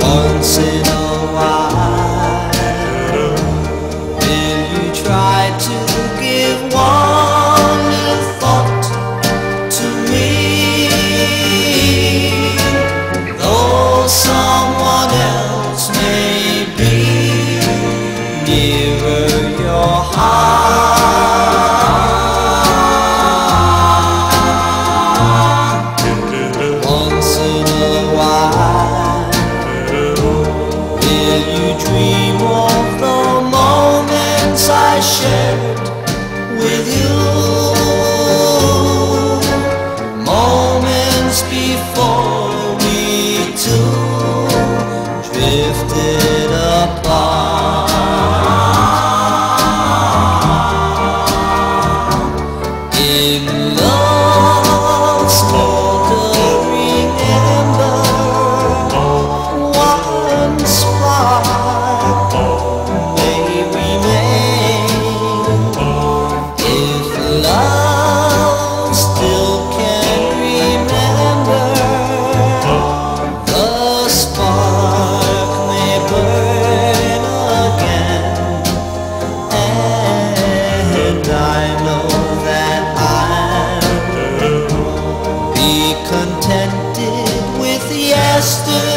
Once in a while, will you try to give one little thought to me? Though someone nearer your heart. Once in a while. Will you dream of the moments I shared with you? Moments before we two drifted apart. Contented with yesterday's memory